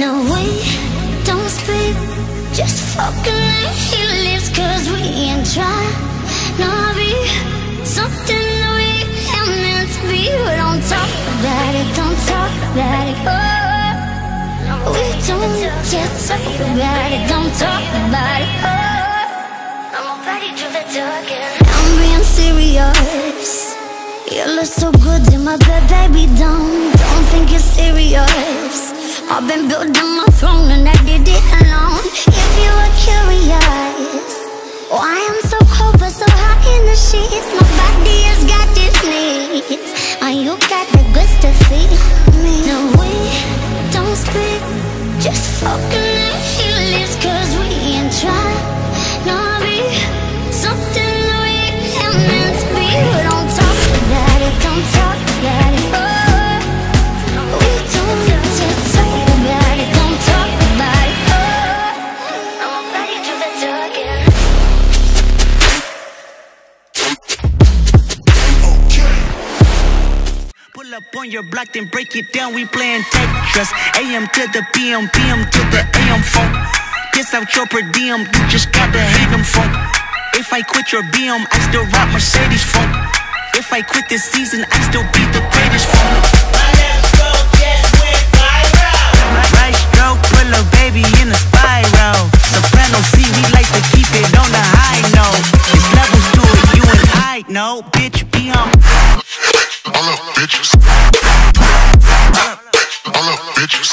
No, we don't speak, just fucking like he lives, cause we ain't trying. No, be something that we ain't meant to be. We don't talk about it, don't talk about it. Oh, we don't just talk about it, don't talk about it. Oh, I'm being serious. You look so good in my bed, baby, don't, don't think you're serious I've been building my throne and I did it alone. If you were curious oh, Why I'm so cold but so hot in the sheets. My body has got its needs And you got the goods to feed me No, we don't speak Just fucking on your block, then break it down. We playing Tetris. AM to the PM, PM to the AM funk. Piss out your per diem, you just gotta hate them funk. If I quit your BM, I still rock Mercedes funk. If I quit this season, I still be the greatest funk. Right stroke, put a baby in a spiral. Soprano C, we like to keep it on the high note. There's levels to it, you and I know. Bitch, be on. Bitches. All bitches.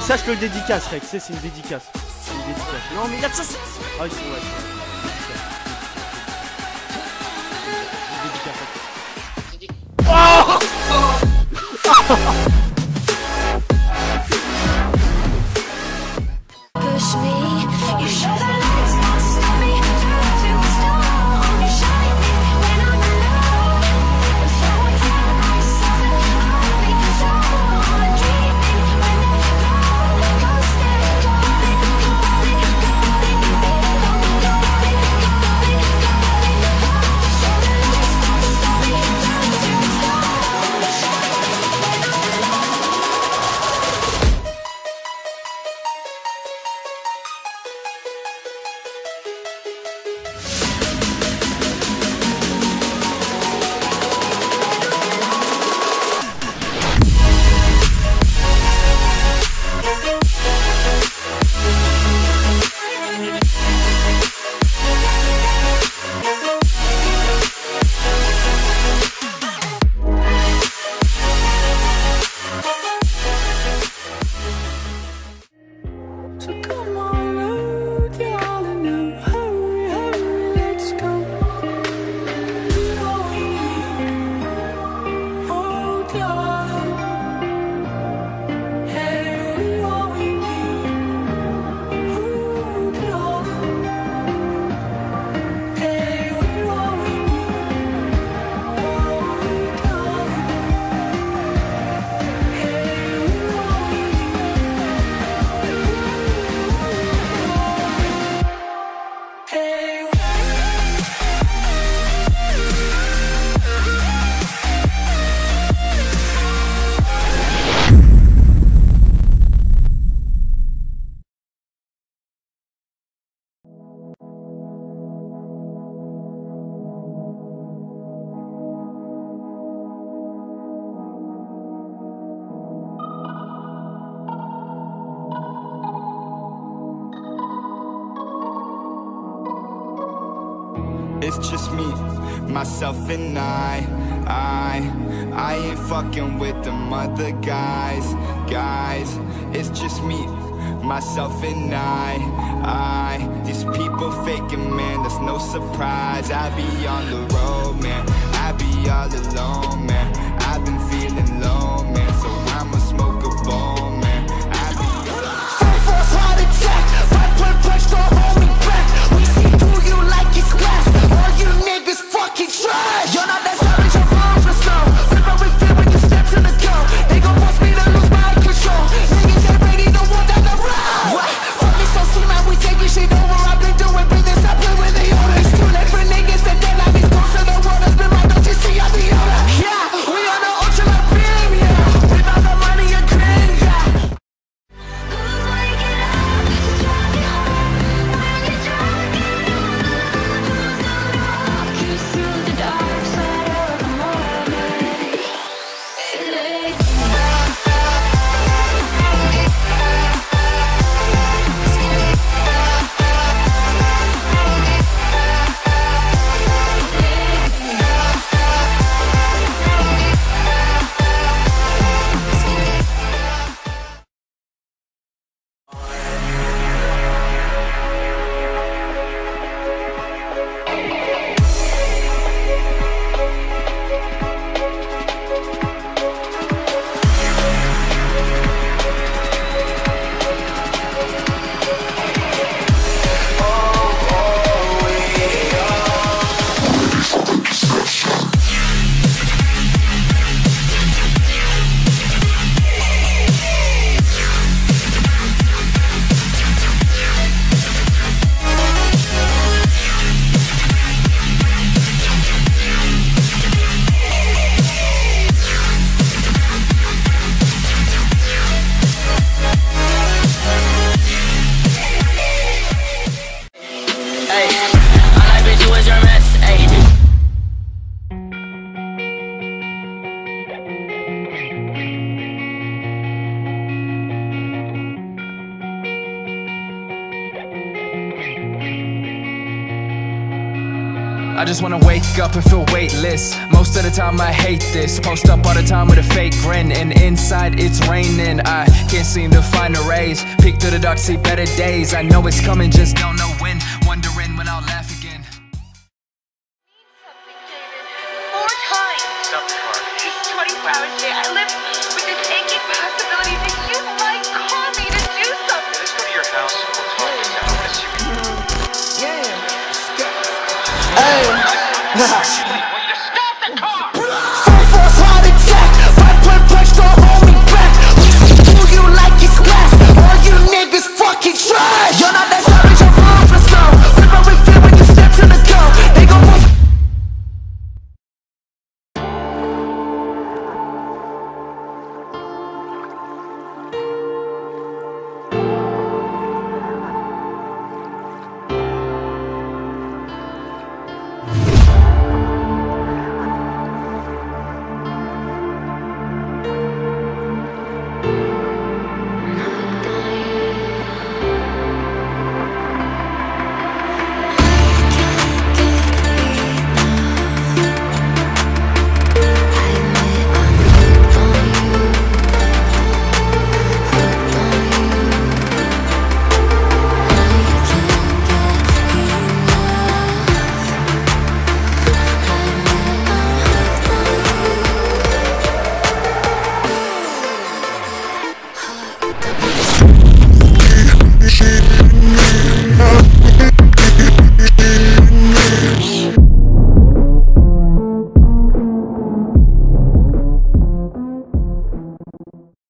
Ça, je te le dédicace, Rex. C'est une dédicace. C'est une dédicace. Non, mais il y a ça. c'est- Ah, oui, c'est ouais, me, myself and I. I, I ain't fucking with them other guys Guys, it's just me, myself and I. I, these people faking man, that's no surprise. I be on the road man, I be all alone man. I've been feeling lonely. I just wanna wake up and feel weightless. Most of the time I hate this. Post up all the time with a fake grin And inside it's raining. I can't seem to find the rays Peek through the dark, see better days. I know it's coming, just don't know when. Wondering よし!